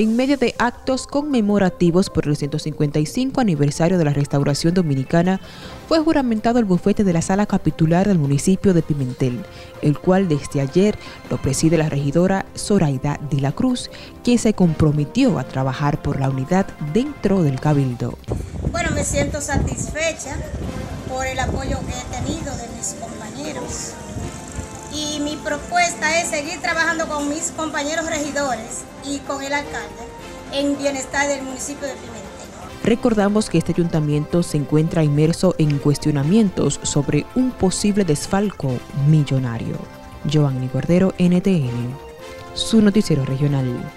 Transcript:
En medio de actos conmemorativos por el 155 aniversario de la restauración dominicana, fue juramentado el bufete de la sala capitular del municipio de Pimentel, el cual desde ayer lo preside la regidora Zoraida de la Cruz, quien se comprometió a trabajar por la unidad dentro del cabildo. Bueno, me siento satisfecha por el apoyo que he tenido mi propuesta es seguir trabajando con mis compañeros regidores y con el alcalde en bienestar del municipio de Pimentel. Recordamos que este ayuntamiento se encuentra inmerso en cuestionamientos sobre un posible desfalco millonario. Giovanni Cordero, NTN, su noticiero regional.